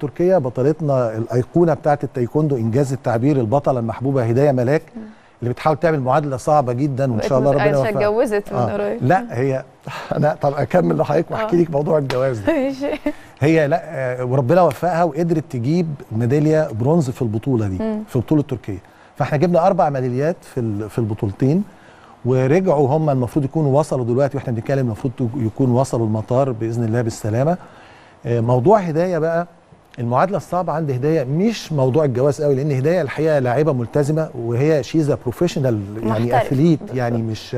تركيا بطلتنا الأيقونة بتاعه التايكوندو إنجاز التعبير البطلة المحبوبة هداية ملاك اللي بتحاول تعمل معادلة صعبة جدا وإن شاء الله ربنا يوفقها اتجوزت من آه. قريب. لا هي أنا طب أكمل لحضرتك وأحكي آه. لك موضوع الجواز ده. هي لا آه، وربنا وفقها وقدرت تجيب ميدالية برونز في البطولة دي. في بطولة تركيا. فإحنا جبنا أربع ميداليات في في البطولتين ورجعوا هم المفروض يكونوا وصلوا دلوقتي وإحنا بنتكلم المفروض يكونوا وصلوا المطار بإذن الله بالسلامة. آه، موضوع هداية بقى المعادلة الصعبة عند هداية مش موضوع الجواز قوي لأن هداية الحقيقة لاعيبه ملتزمة وهي she's a professional يعني. athlete. يعني مش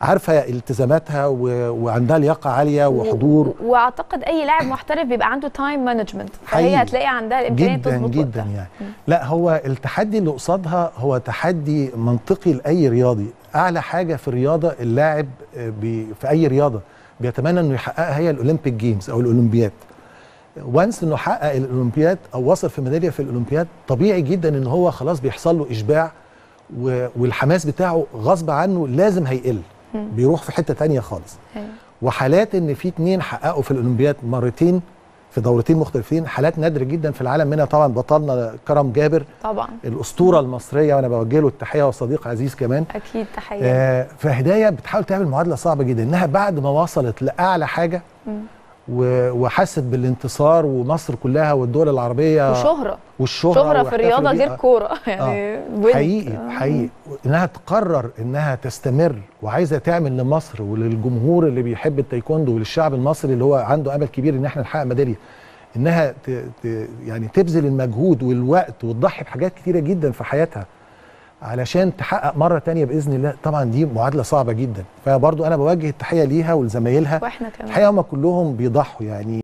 عارفة التزاماتها و... وعندها لياقة عالية وحضور و- وأعتقد أي لاعب محترف بيبقى عنده time management فهي. هتلاقي عندها الامكانيه جدا تظبط جدا وقتها. يعني لا هو التحدي اللي قصادها هو تحدي منطقي لأي رياضي أعلى حاجة في الرياضة اللاعب آه، بي في أي رياضة بيتمنى إنه يحققها هي ال Olympic Games أو الأولمبياد once انه حقق الاولمبياد أو وصل في ميدالية في الاولمبياد طبيعي جدا إن هو خلاص بيحصل له إشباع والحماس بتاعه غصب عنه لازم هيقل. بيروح في حتة تانية خالص. أيوة. وحالات إن في اتنين حققوا في الاولمبياد مرتين في دورتين مختلفين حالات نادره جدا في العالم. منها طبعا بطلنا كرم جابر. طبعا. الأسطورة المصرية وأنا بوجه له التحية والصديق عزيز كمان. أكيد تحية. آه فهدايه بتحاول تعمل معادلة صعبة جدا إنها بعد ما وصلت لأعلى حاجة مم. وحست بالانتصار ومصر كلها والدول العربية وشهرة والشهرة شهرة في الرياضه. غير كورة يعني بنت. حقيقي آه. حقيقي إنها تقرر إنها تستمر وعايزة تعمل لمصر وللجمهور اللي بيحب التايكوندو وللشعب المصري اللي هو عنده أمل كبير إن إحنا نحقق ميدالية إنها ت... ت... يعني تبذل المجهود والوقت وتضحي بحاجات كتيرة جدا في حياتها علشان تحقق مرة تانية بإذن الله. طبعا دي معادلة صعبة جدا. فبرضو أنا بوجه التحية ليها ولزمايلها. وإحنا كمان. الحقيقة هم كلهم بيضحوا يعني.